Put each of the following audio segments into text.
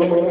You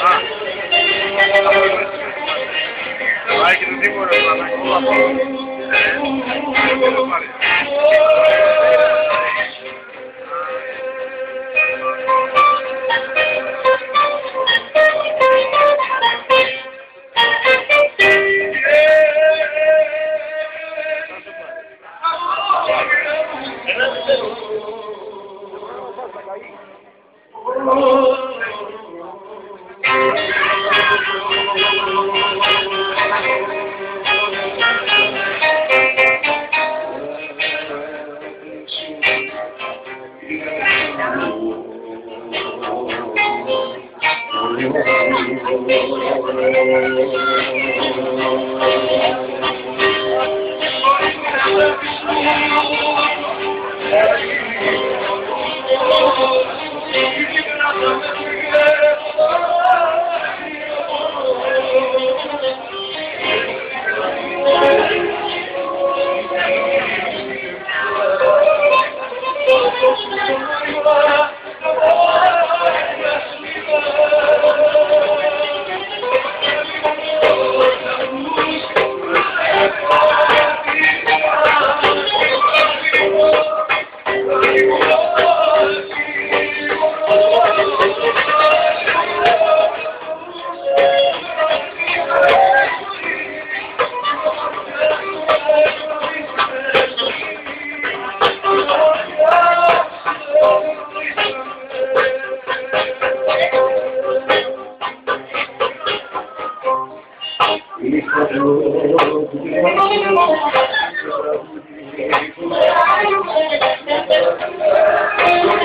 Ha. Belki de değil mi orası? Allah Allah. Lá na Copa. He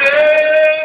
said,